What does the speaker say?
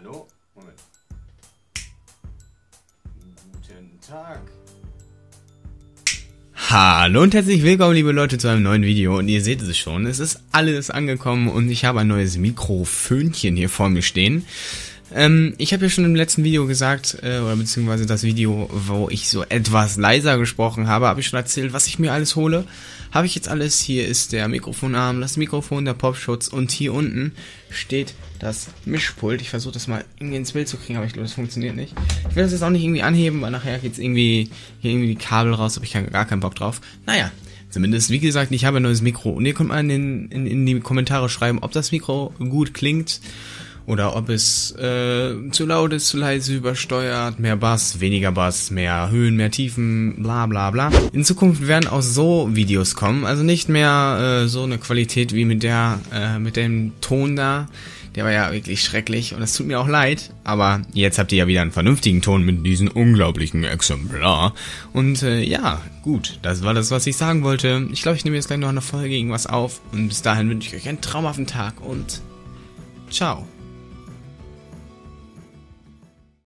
Hallo? Moment. Guten Tag. Hallo und herzlich willkommen, liebe Leute, zu einem neuen Video. Und ihr seht es schon, es ist alles angekommen und ich habe ein neues Mikrofönchen hier vor mir stehen. Ähm, ich habe ja schon im letzten Video gesagt, äh, oder beziehungsweise das Video, wo ich so etwas leiser gesprochen habe, habe ich schon erzählt, was ich mir alles hole. Habe ich jetzt alles. Hier ist der Mikrofonarm, das Mikrofon, der Popschutz und hier unten steht das Mischpult. Ich versuche das mal irgendwie ins Bild zu kriegen, aber ich glaube, das funktioniert nicht. Ich will das jetzt auch nicht irgendwie anheben, weil nachher geht's irgendwie hier irgendwie die Kabel raus, habe ich gar keinen Bock drauf. Naja, Zumindest, wie gesagt, ich habe ein neues Mikro und ihr könnt mal in, in, in die Kommentare schreiben, ob das Mikro gut klingt oder ob es äh, zu laut ist, zu leise, übersteuert, mehr Bass, weniger Bass, mehr Höhen, mehr Tiefen, bla bla bla. In Zukunft werden auch so Videos kommen, also nicht mehr äh, so eine Qualität wie mit der, äh, mit dem Ton da. Der war ja wirklich schrecklich und es tut mir auch leid, aber jetzt habt ihr ja wieder einen vernünftigen Ton mit diesem unglaublichen Exemplar. Und äh, ja, gut, das war das, was ich sagen wollte. Ich glaube, ich nehme jetzt gleich noch eine Folge irgendwas auf und bis dahin wünsche ich euch einen traumhaften Tag und ciao.